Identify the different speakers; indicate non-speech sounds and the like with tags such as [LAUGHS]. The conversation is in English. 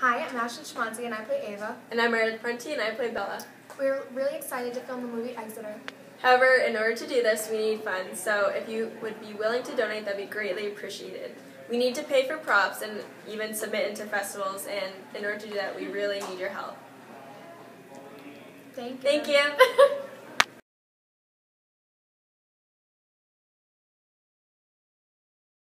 Speaker 1: Hi, I'm Ashley Tramonte and I play Ava.
Speaker 2: And I'm Meredith Prunty, and I play Bella.
Speaker 1: We're really excited to film the movie Exeter.
Speaker 2: However, in order to do this, we need funds, so if you would be willing to donate, that'd be greatly appreciated. We need to pay for props and even submit into festivals, and in order to do that, we really need your help.
Speaker 1: Thank you.
Speaker 2: Thank you. [LAUGHS]